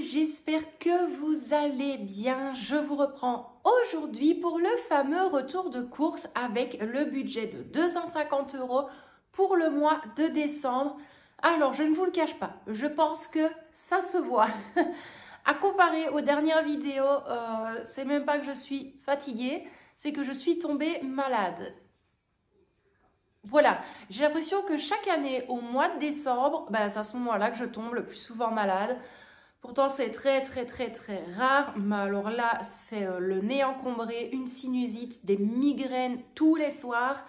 j'espère que vous allez bien. Je vous reprends aujourd'hui pour le fameux retour de course avec le budget de 250 euros pour le mois de décembre. Alors, je ne vous le cache pas, je pense que ça se voit. à comparer aux dernières vidéos, euh, c'est même pas que je suis fatiguée, c'est que je suis tombée malade. Voilà, j'ai l'impression que chaque année, au mois de décembre, ben, c'est à ce moment-là que je tombe le plus souvent malade. Pourtant, c'est très, très, très, très rare. Mais alors là, c'est euh, le nez encombré, une sinusite, des migraines tous les soirs.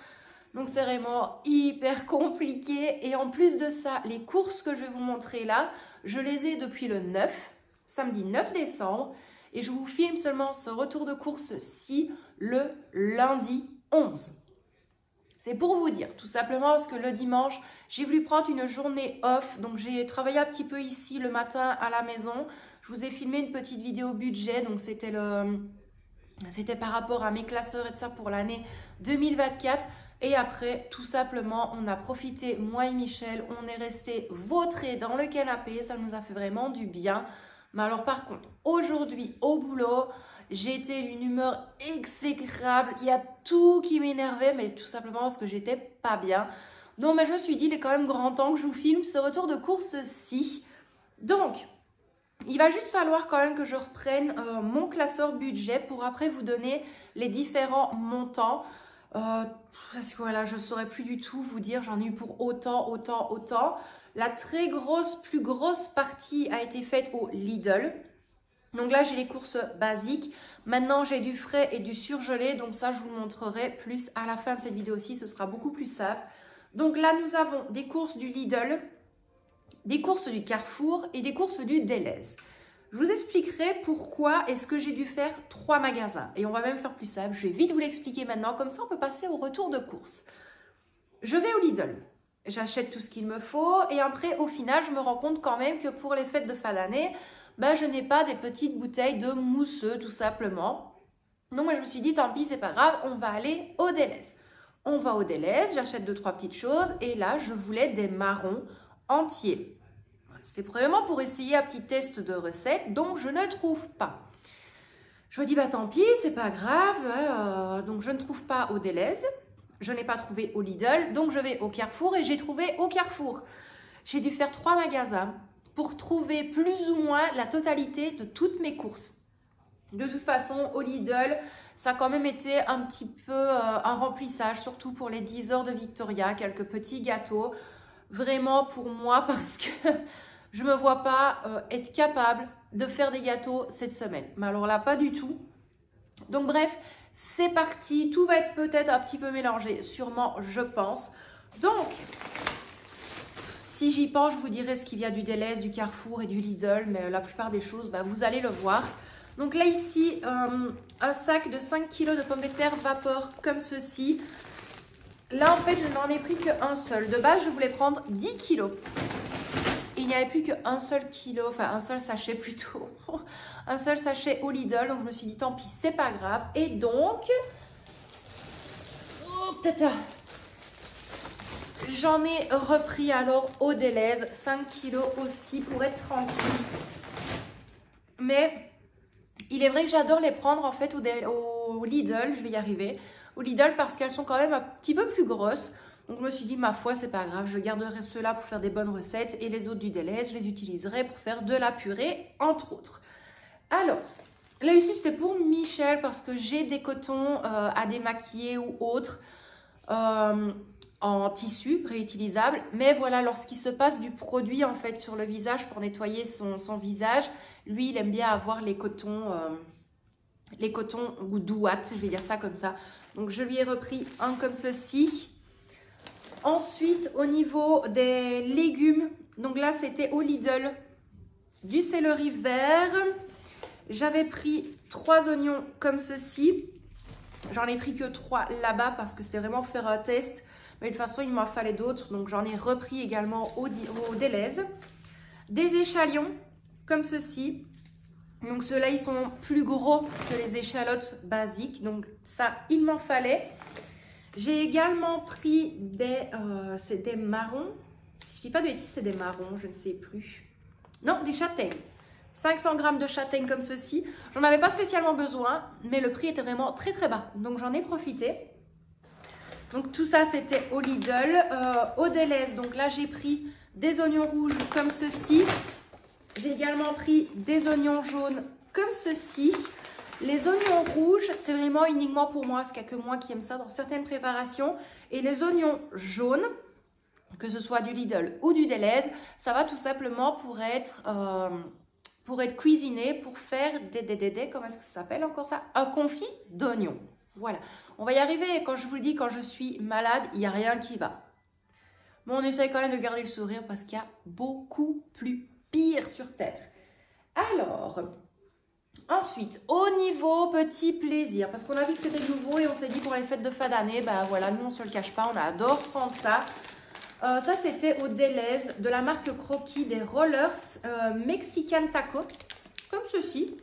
Donc, c'est vraiment hyper compliqué. Et en plus de ça, les courses que je vais vous montrer là, je les ai depuis le 9, samedi 9 décembre. Et je vous filme seulement ce retour de course-ci le lundi 11. C'est pour vous dire, tout simplement parce que le dimanche, j'ai voulu prendre une journée off. Donc, j'ai travaillé un petit peu ici le matin à la maison. Je vous ai filmé une petite vidéo budget. Donc, c'était le... C'était par rapport à mes classeurs et de ça pour l'année 2024. Et après, tout simplement, on a profité, moi et Michel, on est resté vautrés dans le canapé. Ça nous a fait vraiment du bien. Mais alors, par contre, aujourd'hui, au boulot, J'étais une humeur exécrable. Il y a tout qui m'énervait, mais tout simplement parce que j'étais pas bien. Donc, mais je me suis dit, il est quand même grand temps que je vous filme ce retour de course-ci. Donc, il va juste falloir quand même que je reprenne euh, mon classeur budget pour après vous donner les différents montants. Euh, parce que voilà, je ne saurais plus du tout vous dire, j'en ai eu pour autant, autant, autant. La très grosse, plus grosse partie a été faite au Lidl. Donc là, j'ai les courses basiques. Maintenant, j'ai du frais et du surgelé. Donc ça, je vous montrerai plus à la fin de cette vidéo aussi. Ce sera beaucoup plus simple. Donc là, nous avons des courses du Lidl, des courses du Carrefour et des courses du Deleuze. Je vous expliquerai pourquoi est-ce que j'ai dû faire trois magasins. Et on va même faire plus simple. Je vais vite vous l'expliquer maintenant. Comme ça, on peut passer au retour de course. Je vais au Lidl. J'achète tout ce qu'il me faut. Et après, au final, je me rends compte quand même que pour les fêtes de fin d'année, ben, je n'ai pas des petites bouteilles de mousseux tout simplement. Donc moi je me suis dit tant pis c'est pas grave, on va aller au Deleuze. On va au Deleuze, j'achète deux trois petites choses et là je voulais des marrons entiers. C'était vraiment pour essayer un petit test de recette, donc je ne trouve pas. Je me dis bah tant pis, c'est pas grave, euh, donc je ne trouve pas au Deleuze, je n'ai pas trouvé au Lidl, donc je vais au Carrefour et j'ai trouvé au Carrefour. J'ai dû faire trois magasins pour trouver plus ou moins la totalité de toutes mes courses. De toute façon, au Lidl, ça a quand même été un petit peu euh, un remplissage, surtout pour les 10 heures de Victoria, quelques petits gâteaux. Vraiment pour moi, parce que je ne me vois pas euh, être capable de faire des gâteaux cette semaine. Mais alors là, pas du tout. Donc bref, c'est parti. Tout va être peut-être un petit peu mélangé, sûrement, je pense. Donc, si j'y pense, je vous dirai ce qu'il y a du Deleuze, du Carrefour et du Lidl, mais la plupart des choses, bah, vous allez le voir. Donc là, ici, euh, un sac de 5 kg de pommes de terre vapeur comme ceci. Là, en fait, je n'en ai pris qu'un seul. De base, je voulais prendre 10 kg. Il n'y avait plus qu'un seul kilo, enfin un seul sachet plutôt. un seul sachet au Lidl. Donc, je me suis dit, tant pis, c'est pas grave. Et donc... Oh, peut-être J'en ai repris alors au Deleuze, 5 kilos aussi pour être tranquille. Mais il est vrai que j'adore les prendre en fait au, Lidl, je vais y arriver. Au Lidl parce qu'elles sont quand même un petit peu plus grosses. Donc je me suis dit, ma foi, c'est pas grave, je garderai ceux-là pour faire des bonnes recettes et les autres du Deleuze, je les utiliserai pour faire de la purée, entre autres. Alors, là ici, c'était pour Michel parce que j'ai des cotons euh, à démaquiller ou autres. Euh, en tissu réutilisable. Mais voilà, lorsqu'il se passe du produit en fait sur le visage pour nettoyer son, visage, lui, il aime bien avoir les cotons, euh, les cotons ou douates, je vais dire ça comme ça. Donc, je lui ai repris un comme ceci. Ensuite, au niveau des légumes, donc là, c'était au Lidl du céleri vert. J'avais pris trois oignons comme ceci. J'en ai pris que trois là-bas parce que c'était vraiment faire un test. Mais de toute façon, il m'en fallait d'autres. Donc, j'en ai repris également au, au. Des échalions, comme ceci. Donc, ceux-là, ils sont plus gros que les échalotes basiques. Donc, ça, il m'en fallait. J'ai également pris des, euh, des marrons. Si je dis pas de bêtises, c'est des marrons, je ne sais plus. Non, des châtaignes. 500 grammes de châtaigne comme ceci. J'en avais pas spécialement besoin, mais le prix était vraiment très très bas. Donc j'en ai profité. Donc tout ça, c'était au Lidl. Euh, au Deleuze, donc là, j'ai pris des oignons rouges comme ceci. J'ai également pris des oignons jaunes comme ceci. Les oignons rouges, c'est vraiment uniquement pour moi, parce qu'il n'y a que moi qui aime ça dans certaines préparations. Et les oignons jaunes, que ce soit du Lidl ou du Deleuze, ça va tout simplement pour être, euh, pour être cuisiné, pour faire des, des, des, comment est-ce que ça s'appelle encore ça? Un confit d'oignons. Voilà. On va y arriver. Quand je vous le dis, quand je suis malade, il n'y a rien qui va. Mais on essaye quand même de garder le sourire parce qu'il y a beaucoup plus pire sur Terre. Alors, ensuite, au niveau petit plaisir, parce qu'on a vu que c'était nouveau et on s'est dit pour les fêtes de fin d'année, ben voilà, nous on se le cache pas, on adore prendre ça. Euh, ça, c'était au Deleuze de la marque Croquis des Rollers euh, Mexican Taco, comme ceci.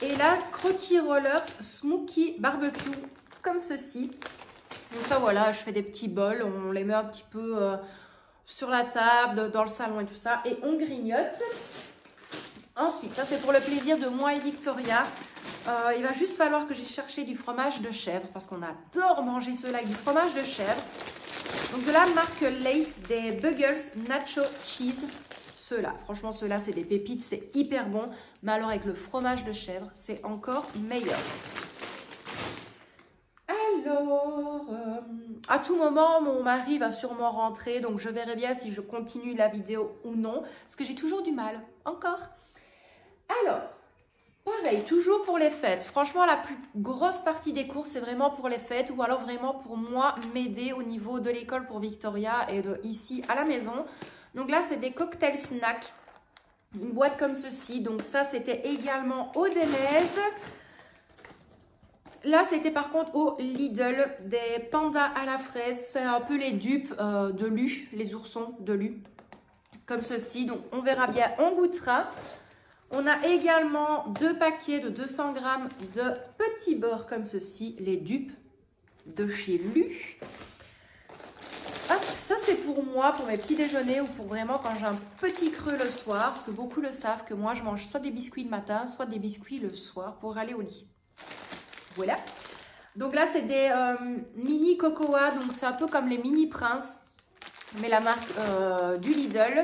Et là, Croquis Rollers Smoky Barbecue, comme ceci. Donc ça, voilà, je fais des petits bols, on les met un petit peu euh, sur la table, dans le salon et tout ça. Et on grignote. Ensuite, ça c'est pour le plaisir de moi et Victoria. Euh, il va juste falloir que j'ai cherché du fromage de chèvre parce qu'on adore manger cela avec du fromage de chèvre. Donc de la marque Lace des Buggles Nacho Cheese. Ceux-là, franchement ceux-là c'est des pépites, c'est hyper bon. Mais alors avec le fromage de chèvre, c'est encore meilleur. Alors, euh, à tout moment, mon mari va sûrement rentrer, donc je verrai bien si je continue la vidéo ou non, parce que j'ai toujours du mal, encore. Alors, pareil, toujours pour les fêtes. Franchement, la plus grosse partie des courses, c'est vraiment pour les fêtes, ou alors vraiment pour moi, m'aider au niveau de l'école pour Victoria et de ici à la maison. Donc là, c'est des cocktails snacks, une boîte comme ceci. Donc ça, c'était également au Deleuze. Là, c'était par contre au Lidl, des pandas à la fraise. C'est un peu les dupes euh, de Lu, les oursons de Lu. Comme ceci. Donc, on verra bien, on goûtera. On a également deux paquets de 200 grammes de petits beurre comme ceci, les dupes de chez Lu. Ça c'est pour moi, pour mes petits déjeuners ou pour vraiment quand j'ai un petit creux le soir, parce que beaucoup le savent que moi je mange soit des biscuits le matin, soit des biscuits le soir pour aller au lit. Voilà. Donc là, c'est des euh, mini cocoa. Donc c'est un peu comme les mini princes. Mais la marque euh, du Lidl.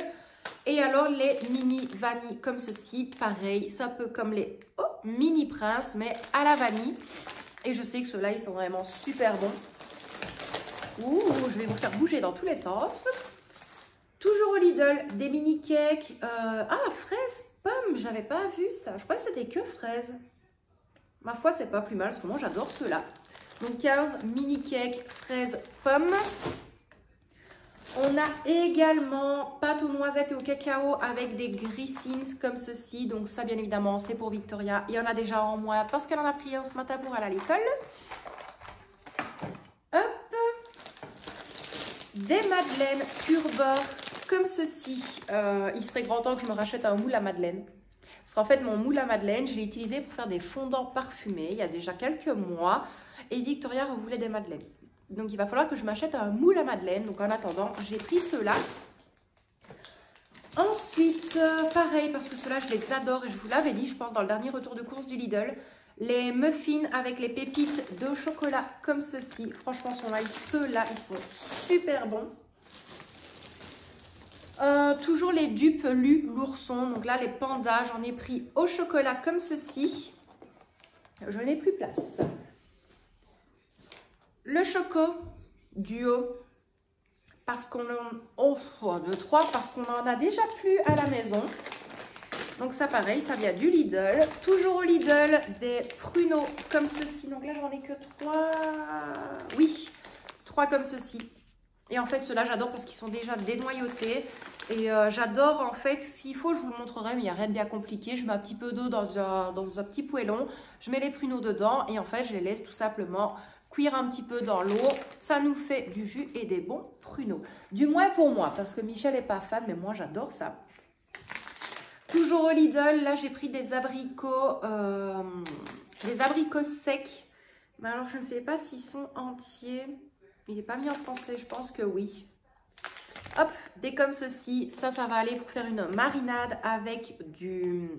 Et alors les mini vanille comme ceci. Pareil, c'est un peu comme les oh, mini princes. Mais à la vanille. Et je sais que ceux-là, ils sont vraiment super bons. Ouh, je vais vous faire bouger dans tous les sens. Toujours au Lidl, des mini cakes. Euh, ah, fraises, pommes, j'avais pas vu ça. Je crois que c'était que fraises. Ma foi, c'est pas plus mal, parce que moi, j'adore ceux-là. Donc, 15 mini cakes fraises pommes. On a également pâte aux noisettes et au cacao avec des grissins comme ceci. Donc ça, bien évidemment, c'est pour Victoria. Il y en a déjà en moins parce qu'elle en a pris un ce matin pour aller à l'école. Hop Des madeleines pur beurre comme ceci. Euh, il serait grand temps que je me rachète un moule à madeleine. Parce qu'en fait, mon moule à madeleine, je l'ai utilisé pour faire des fondants parfumés il y a déjà quelques mois. Et Victoria voulait des madeleines. Donc, il va falloir que je m'achète un moule à madeleine. Donc, en attendant, j'ai pris ceux-là. Ensuite, euh, pareil, parce que ceux-là, je les adore. Et je vous l'avais dit, je pense, dans le dernier retour de course du Lidl. Les muffins avec les pépites de chocolat comme ceci. Franchement, ceux-là, ils sont super bons. Euh, toujours les dupes Lu, l'ourson. Donc là, les pandas, j'en ai pris au chocolat comme ceci. Je n'ai plus place. Le choco duo, parce qu'on en... Oh, de trois, parce qu'on en a déjà plus à la maison. Donc ça, pareil, ça vient du Lidl. Toujours au Lidl, des pruneaux comme ceci. Donc là, j'en ai que trois. Oui, trois comme ceci. Et en fait, ceux-là, j'adore parce qu'ils sont déjà dénoyautés. Et euh, j'adore, en fait, s'il faut, je vous le montrerai, mais il n'y a rien de bien compliqué. Je mets un petit peu d'eau dans un, dans un petit poêlon, je mets les pruneaux dedans et en fait, je les laisse tout simplement cuire un petit peu dans l'eau. Ça nous fait du jus et des bons pruneaux. Du moins pour moi, parce que Michel n'est pas fan, mais moi, j'adore ça. Toujours au Lidl, là, j'ai pris des abricots, euh, des abricots secs. Mais alors, je ne sais pas s'ils sont entiers. Il n'est pas mis en français, je pense que oui. Hop, des comme ceci. Ça, ça va aller pour faire une marinade avec du,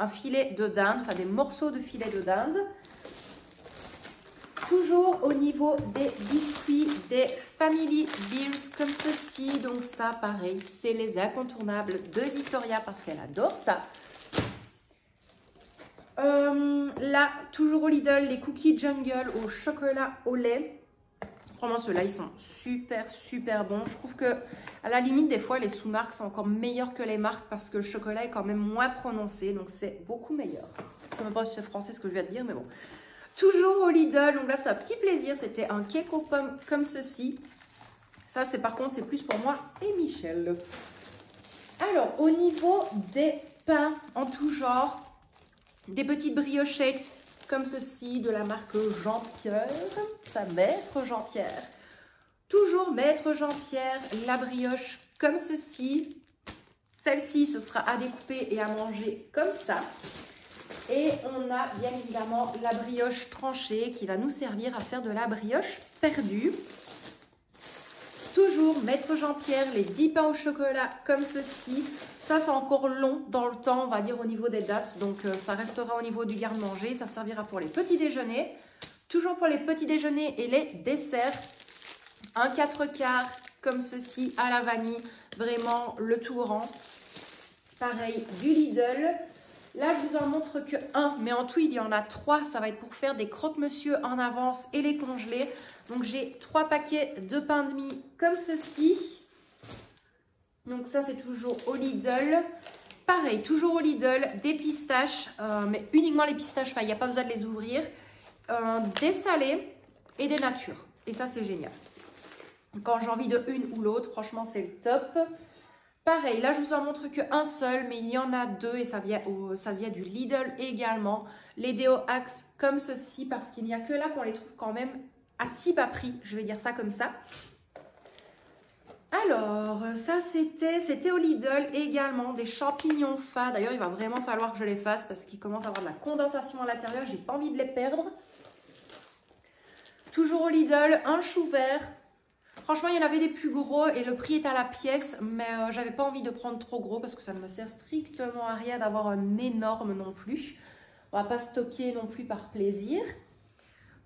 un filet de dinde, enfin des morceaux de filet de dinde. Toujours au niveau des biscuits, des Family Beers comme ceci. Donc ça, pareil, c'est les incontournables de Victoria parce qu'elle adore ça. Euh, là, toujours au Lidl, les cookies jungle au chocolat au lait. Vraiment, ceux-là, ils sont super, super bons. Je trouve que, à la limite, des fois, les sous-marques sont encore meilleures que les marques parce que le chocolat est quand même moins prononcé. Donc, c'est beaucoup meilleur. Je ne sais pas si c'est français ce que je viens de dire, mais bon. Toujours au Lidl. Donc là, c'est un petit plaisir. C'était un cake aux pommes comme ceci. Ça, c'est par contre, c'est plus pour moi et Michel. Alors, au niveau des pains en tout genre, des petites briochettes comme ceci de la marque Jean-Pierre, sa maître Jean-Pierre. Toujours maître Jean-Pierre, la brioche comme ceci. Celle-ci, ce sera à découper et à manger comme ça. Et on a bien évidemment la brioche tranchée qui va nous servir à faire de la brioche perdue. Toujours Maître Jean-Pierre, les 10 pains au chocolat comme ceci. Ça, c'est encore long dans le temps, on va dire au niveau des dates. Donc, euh, ça restera au niveau du garde-manger. Ça servira pour les petits déjeuners. Toujours pour les petits déjeuners et les desserts. Un 4 quarts comme ceci à la vanille. Vraiment le tout rang. Pareil, du Lidl. Là, je vous en montre que un, mais en tout, il y en a trois. Ça va être pour faire des croque-monsieur en avance et les congeler. Donc, j'ai trois paquets de pain de mie comme ceci. Donc, ça, c'est toujours au Lidl. Pareil, toujours au Lidl, des pistaches, euh, mais uniquement les pistaches, il n'y a pas besoin de les ouvrir. Euh, des salés et des natures. Et ça, c'est génial. Quand j'ai envie de une ou l'autre, franchement, c'est le top. Pareil, là je vous en montre qu'un seul, mais il y en a deux et ça vient, du Lidl également. Les Deo Axe comme ceci, parce qu'il n'y a que là qu'on les trouve quand même à si bas prix, je vais dire ça comme ça. Alors, ça c'était c'était au Lidl également, des champignons fins. D'ailleurs, il va vraiment falloir que je les fasse parce qu'ils commencent à avoir de la condensation à l'intérieur. J'ai pas envie de les perdre. Toujours au Lidl, un chou vert Franchement, il y en avait des plus gros et le prix est à la pièce, mais euh, j'avais pas envie de prendre trop gros parce que ça ne me sert strictement à rien d'avoir un énorme non plus. On va pas stocker non plus par plaisir.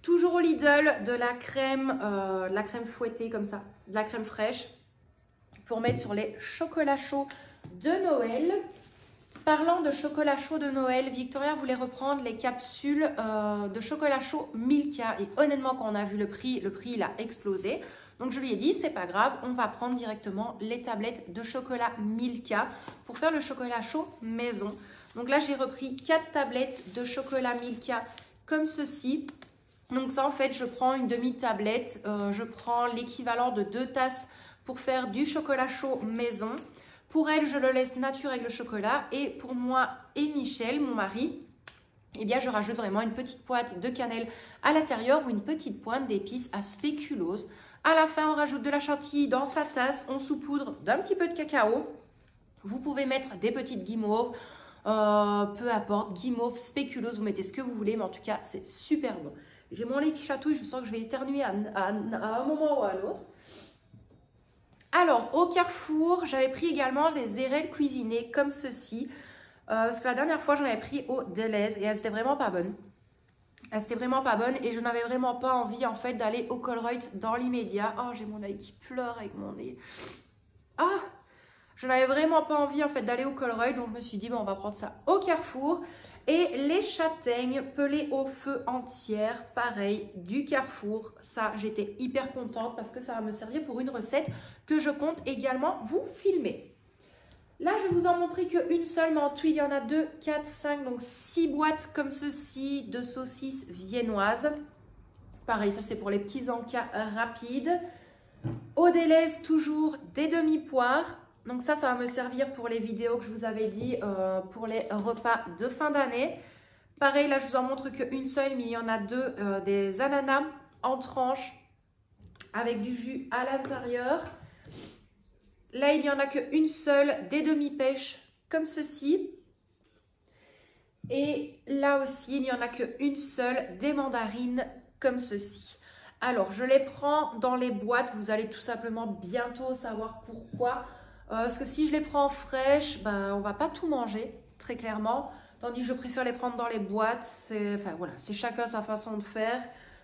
Toujours au Lidl, de la crème, euh, la crème fouettée comme ça, de la crème fraîche pour mettre sur les chocolats chauds de Noël. Parlant de chocolat chaud de Noël, Victoria voulait reprendre les capsules euh, de chocolat chaud Milka. Et honnêtement, quand on a vu le prix, le prix il a explosé. Donc je lui ai dit, c'est pas grave, on va prendre directement les tablettes de chocolat Milka pour faire le chocolat chaud maison. Donc là, j'ai repris 4 tablettes de chocolat Milka comme ceci. Donc ça, en fait, je prends une demi-tablette, euh, je prends l'équivalent de 2 tasses pour faire du chocolat chaud maison. Pour elle, je le laisse nature avec le chocolat. Et pour moi et Michel, mon mari, eh bien, je rajoute vraiment une petite pointe de cannelle à l'intérieur ou une petite pointe d'épices à spéculose. À la fin, on rajoute de la chantilly dans sa tasse. On saupoudre d'un petit peu de cacao. Vous pouvez mettre des petites guimauves. Euh, peu importe, guimauve, spéculose, vous mettez ce que vous voulez, mais en tout cas, c'est super bon. J'ai mon lait qui chatouille, je sens que je vais éternuer à, un moment ou à l'autre. Alors, au Carrefour, j'avais pris également des érelles cuisinées comme ceci. Euh, parce que la dernière fois, j'en avais pris au Deleuze et elles étaient vraiment pas bonnes. Elle c'était vraiment pas bonne et je n'avais vraiment pas envie en fait d'aller au Colruyt dans l'immédiat. Oh, j'ai mon œil qui pleure avec mon nez. Ah Je n'avais vraiment pas envie en fait d'aller au Colruyt donc je me suis dit bon on va prendre ça au Carrefour. Et les châtaignes pelées au feu entière, pareil, du Carrefour. Ça, j'étais hyper contente parce que ça va me servir pour une recette que je compte également vous filmer. Là, je vais vous en montrer qu'une seule, mais en tout, il y en a deux, quatre, cinq, donc six boîtes comme ceci de saucisses viennoises. Pareil, ça c'est pour les petits encas rapides. Au délaise, toujours des demi-poires. Donc ça, ça va me servir pour les vidéos que je vous avais dit, euh, pour les repas de fin d'année. Pareil, là, je vous en montre qu'une seule, mais il y en a deux, euh, des ananas en tranches avec du jus à l'intérieur. Là, il n'y en a qu'une seule, des demi-pêches comme ceci. Et là aussi, il n'y en a qu'une seule, des mandarines comme ceci. Alors, je les prends dans les boîtes. Vous allez tout simplement bientôt savoir pourquoi. Euh, parce que si je les prends fraîches, ben, on va pas tout manger, très clairement. Tandis que je préfère les prendre dans les boîtes. C'est voilà, chacun sa façon de faire.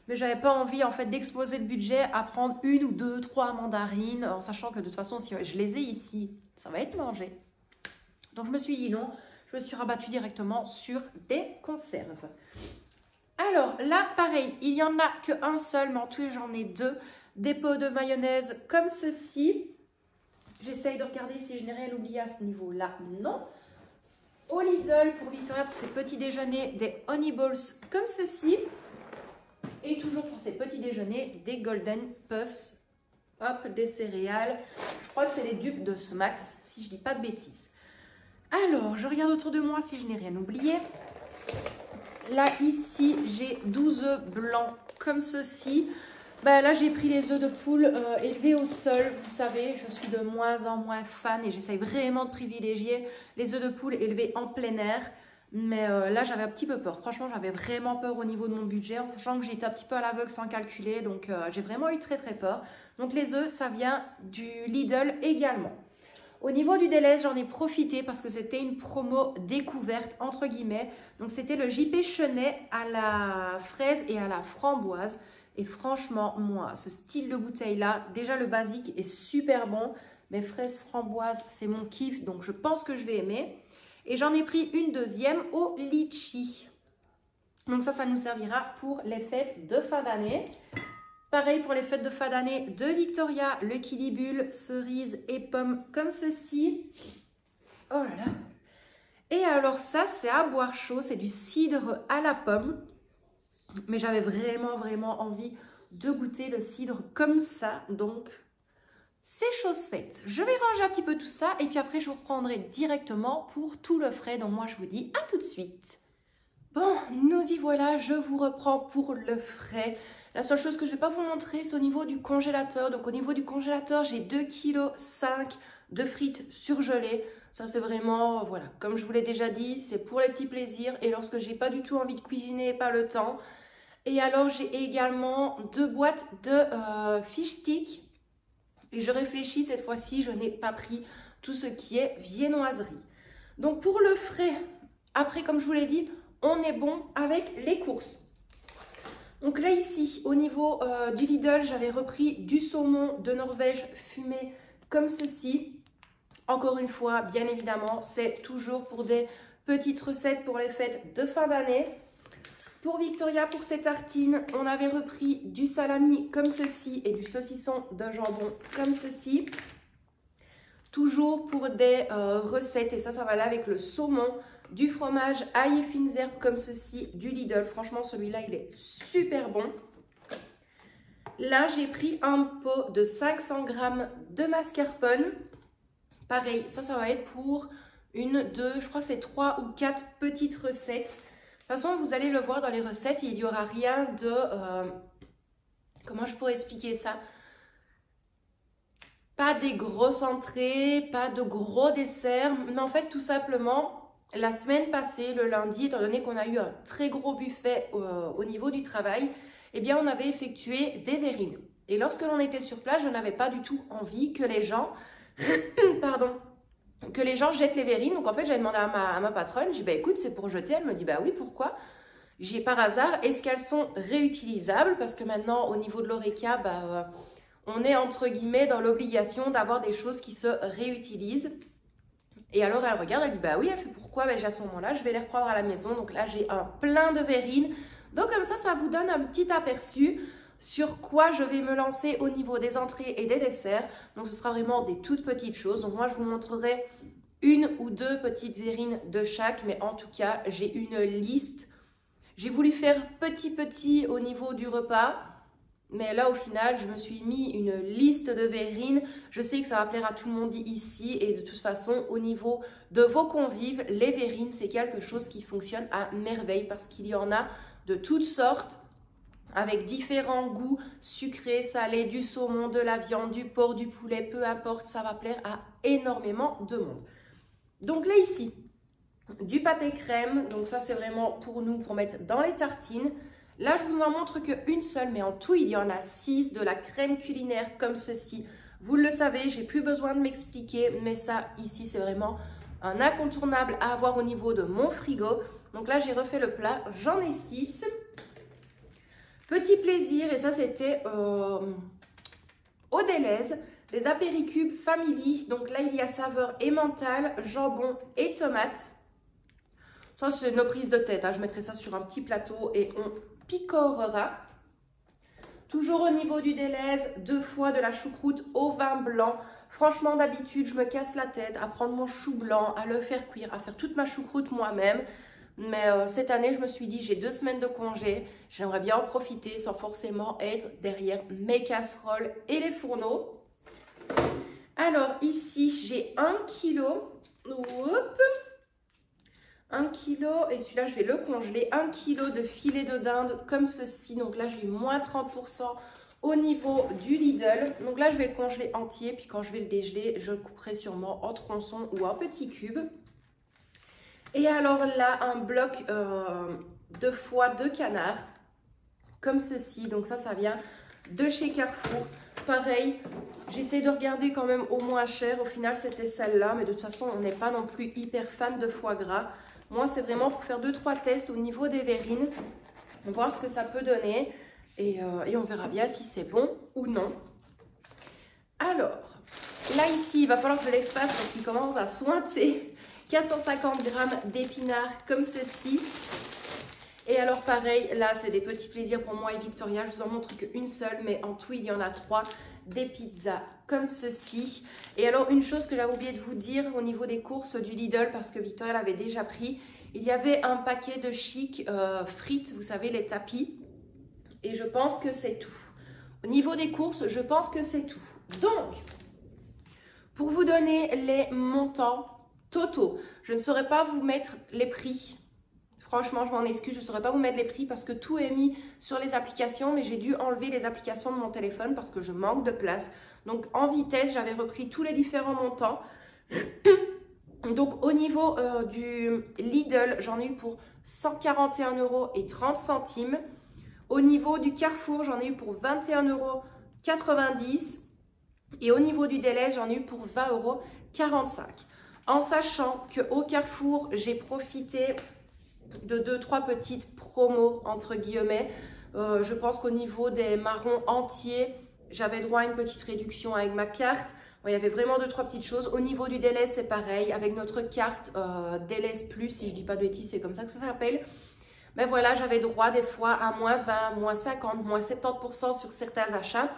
Mais j'avais pas envie en fait d'exploser le budget à prendre une ou deux, trois mandarines, en sachant que de toute façon, si je les ai ici, ça va être mangé. Donc je me suis dit non, je me suis rabattue directement sur des conserves. Alors là, pareil, il n'y en a qu'un seul, mais en tout j'en ai deux. Des pots de mayonnaise comme ceci. J'essaye de regarder si je n'ai rien oublié à ce niveau-là. Non. Au Lidl, pour Victoria, pour ses petits déjeuners, des Honey Balls comme ceci. Et toujours pour ses petits déjeuners, des Golden Puffs. Hop, des céréales. Je crois que c'est les dupes de Smax, si je dis pas de bêtises. Alors, je regarde autour de moi si je n'ai rien oublié. Là, ici, j'ai 12 œufs blancs comme ceci. Ben, là, j'ai pris les œufs de poule euh, élevés au sol. Vous savez, je suis de moins en moins fan et j'essaye vraiment de privilégier les œufs de poule élevés en plein air. Mais euh, là, j'avais un petit peu peur. Franchement, j'avais vraiment peur au niveau de mon budget, en sachant que j'étais un petit peu à l'aveugle sans calculer. Donc, euh, j'ai vraiment eu très, très peur. Donc, les œufs, ça vient du Lidl également. Au niveau du délai, j'en ai profité parce que c'était une promo découverte, entre guillemets. Donc, c'était le JP Chenet à la fraise et à la framboise. Et franchement, moi, ce style de bouteille-là, déjà le basique est super bon. Mais fraise framboise, c'est mon kiff, donc je pense que je vais aimer. Et j'en ai pris une deuxième au litchi. Donc ça, ça nous servira pour les fêtes de fin d'année. Pareil pour les fêtes de fin d'année de Victoria, le kidibule, cerise et pommes comme ceci. Oh là là Et alors ça, c'est à boire chaud, c'est du cidre à la pomme. Mais j'avais vraiment, vraiment envie de goûter le cidre comme ça. Donc, c'est chose faite. Je vais ranger un petit peu tout ça et puis après, je vous reprendrai directement pour tout le frais. Donc, moi, je vous dis à tout de suite. Bon, nous y voilà. Je vous reprends pour le frais. La seule chose que je ne vais pas vous montrer, c'est au niveau du congélateur. Donc, au niveau du congélateur, j'ai 2,5 kg de frites surgelées. Ça, c'est vraiment, voilà, comme je vous l'ai déjà dit, c'est pour les petits plaisirs. Et lorsque j'ai pas du tout envie de cuisiner, pas le temps, et alors, j'ai également deux boîtes de euh, fish stick. Et je réfléchis, cette fois-ci, je n'ai pas pris tout ce qui est viennoiserie. Donc, pour le frais, après, comme je vous l'ai dit, on est bon avec les courses. Donc là, ici, au niveau euh, du Lidl, j'avais repris du saumon de Norvège fumé comme ceci. Encore une fois, bien évidemment, c'est toujours pour des petites recettes pour les fêtes de fin d'année. Pour Victoria, pour ses tartines, on avait repris du salami comme ceci et du saucisson de jambon comme ceci. Toujours pour des euh, recettes, et ça, ça va aller avec le saumon, du fromage ail et fines herbes comme ceci, du Lidl. Franchement, celui-là, il est super bon. Là, j'ai pris un pot de 500 g de mascarpone. Pareil, ça, ça va être pour une, deux, je crois c'est trois ou quatre petites recettes. De toute façon, vous allez le voir dans les recettes, il n'y aura rien de... Euh, comment je pourrais expliquer ça? Pas des grosses entrées, pas de gros desserts, mais en fait, tout simplement, la semaine passée, le lundi, étant donné qu'on a eu un très gros buffet euh, au niveau du travail, eh bien, on avait effectué des verrines. Et lorsque l'on était sur place, je n'avais pas du tout envie que les gens... pardon que les gens jettent les verrines. Donc en fait, j'ai demandé à ma, patronne, j'ai dit, bah écoute, c'est pour jeter. Elle me dit, bah oui, pourquoi? J'ai par hasard, est-ce qu'elles sont réutilisables? Parce que maintenant, au niveau de l'ORECA, bah, euh, on est entre guillemets dans l'obligation d'avoir des choses qui se réutilisent. Et alors elle regarde, elle dit, bah oui, elle fait pourquoi? Ben, À ce moment-là, je vais les reprendre à la maison. Donc là, j'ai un plein de verrines. Donc comme ça, ça vous donne un petit aperçu sur quoi je vais me lancer au niveau des entrées et des desserts. Donc ce sera vraiment des toutes petites choses. Donc moi je vous montrerai une ou deux petites verrines de chaque, mais en tout cas j'ai une liste. J'ai voulu faire petit petit au niveau du repas, mais là au final je me suis mis une liste de verrines. Je sais que ça va plaire à tout le monde ici et de toute façon au niveau de vos convives, les verrines c'est quelque chose qui fonctionne à merveille parce qu'il y en a de toutes sortes avec différents goûts sucrés, salés, du saumon, de la viande, du porc, du poulet, peu importe, ça va plaire à énormément de monde. Donc là ici, du pâté crème, donc ça c'est vraiment pour nous, pour mettre dans les tartines. Là, je vous en montre qu'une seule, mais en tout, il y en a six de la crème culinaire comme ceci. Vous le savez, j'ai plus besoin de m'expliquer, mais ça, ici, c'est vraiment un incontournable à avoir au niveau de mon frigo. Donc là, j'ai refait le plat, j'en ai six. Petit plaisir, et ça, c'était au Deleuze, les apéricubes Family. Donc là, il y a saveur emmental, jambon et tomate. Ça, c'est nos prises de tête. Hein. Je mettrai ça sur un petit plateau et on picorera. Toujours au niveau du délaise, deux fois de la choucroute au vin blanc. Franchement, d'habitude, je me casse la tête à prendre mon chou blanc, à le faire cuire, à faire toute ma choucroute moi-même. Mais euh, cette année, je me suis dit, j'ai deux semaines de congé. J'aimerais bien en profiter sans forcément être derrière mes casseroles et les fourneaux. Alors, ici, j'ai un kilo. Oups 1 kg, et celui-là je vais le congeler, 1 kg de filet de dinde comme ceci, donc là j'ai moins 30% au niveau du Lidl, donc là je vais le congeler entier, puis quand je vais le dégeler, je le couperai sûrement en tronçons ou en petits cubes. Et alors là, un bloc euh, de foie de canard, comme ceci, donc ça, ça vient de chez Carrefour. Pareil, j'essaie de regarder quand même au moins cher. Au final, c'était celle-là. Mais de toute façon, on n'est pas non plus hyper fan de foie gras. Moi, c'est vraiment pour faire 2-3 tests au niveau des verrines, voir ce que ça peut donner euh, et, on verra bien si c'est bon ou non. Alors, là ici, il va falloir que je les fasse parce qu'ils commencent à sointer. 450 grammes d'épinards comme ceci. Et alors pareil, là c'est des petits plaisirs pour moi et Victoria. Je vous en montre qu'une seule, mais en tout il y en a trois des pizzas comme ceci. Et alors, une chose que j'avais oublié de vous dire au niveau des courses du Lidl, parce que Victoria l'avait déjà pris, il y avait un paquet de chic euh, frites, vous savez, les tapis. Et je pense que c'est tout. Au niveau des courses, je pense que c'est tout. Donc, pour vous donner les montants totaux, je ne saurais pas vous mettre les prix Franchement, je m'en excuse, je ne saurais pas vous mettre les prix parce que tout est mis sur les applications, mais j'ai dû enlever les applications de mon téléphone parce que je manque de place. Donc, en vitesse, j'avais repris tous les différents montants. Donc, au niveau euh, du Lidl, j'en ai eu pour 141 euros et 30 centimes. Au niveau du Carrefour, j'en ai eu pour 21,90 euros. Et au niveau du Deleuze, j'en ai eu pour 20,45 euros. En sachant qu'au Carrefour, j'ai profité de deux, trois petites promos, entre guillemets. Euh, je pense qu'au niveau des marrons entiers, j'avais droit à une petite réduction avec ma carte. il y avait vraiment deux, trois petites choses. Au niveau du délai, c'est pareil. Avec notre carte euh, Plus, si je dis pas de bêtises, c'est comme ça que ça s'appelle. Mais voilà, j'avais droit des fois à moins 20, moins 50, moins 70% sur certains achats.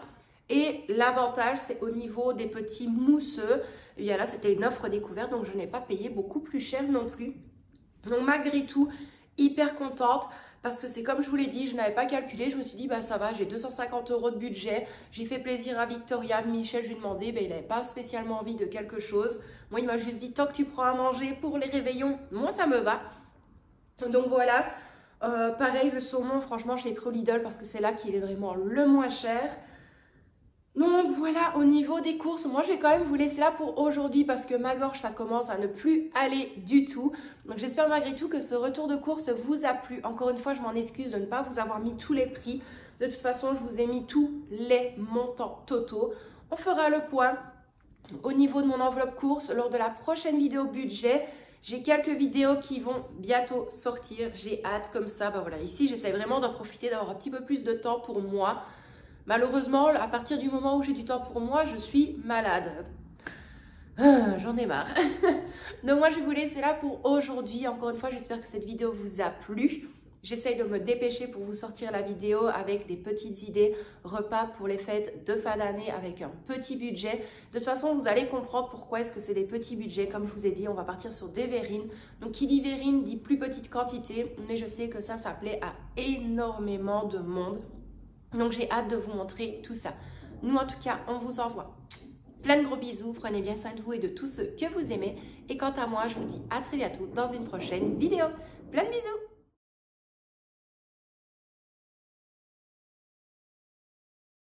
Et l'avantage, c'est au niveau des petits mousseux. Et là, c'était une offre découverte, donc je n'ai pas payé beaucoup plus cher non plus. Donc malgré tout, hyper contente parce que c'est comme je vous l'ai dit, je n'avais pas calculé. Je me suis dit, bah ça va, j'ai 250 euros de budget. J'ai fait plaisir à Victoria. Michel, je lui ai demandé, bah, il n'avait pas spécialement envie de quelque chose. Moi, il m'a juste dit, tant que tu prends à manger pour les réveillons, moi ça me va. Donc voilà. Euh, pareil, le saumon, franchement, je l'ai pris au Lidl parce que c'est là qu'il est vraiment le moins cher. Donc voilà, au niveau des courses, moi je vais quand même vous laisser là pour aujourd'hui parce que ma gorge ça commence à ne plus aller du tout. Donc j'espère malgré tout que ce retour de course vous a plu. Encore une fois, je m'en excuse de ne pas vous avoir mis tous les prix. De toute façon, je vous ai mis tous les montants totaux. On fera le point au niveau de mon enveloppe course lors de la prochaine vidéo budget. J'ai quelques vidéos qui vont bientôt sortir. J'ai hâte comme ça. Bah voilà, ici j'essaie vraiment d'en profiter, d'avoir un petit peu plus de temps pour moi. Malheureusement, à partir du moment où j'ai du temps pour moi, je suis malade. Ah, j'en ai marre. Donc moi, je vais vous laisser là pour aujourd'hui. Encore une fois, j'espère que cette vidéo vous a plu. J'essaye de me dépêcher pour vous sortir la vidéo avec des petites idées repas pour les fêtes de fin d'année avec un petit budget. De toute façon, vous allez comprendre pourquoi est-ce que c'est des petits budgets. Comme je vous ai dit, on va partir sur des verrines. Donc, qui dit verrine dit plus petite quantité, mais je sais que ça, ça plaît à énormément de monde. Donc j'ai hâte de vous montrer tout ça. Nous en tout cas, on vous envoie plein de gros bisous. Prenez bien soin de vous et de tous ceux que vous aimez. Et quant à moi, je vous dis à très bientôt dans une prochaine vidéo. Plein de bisous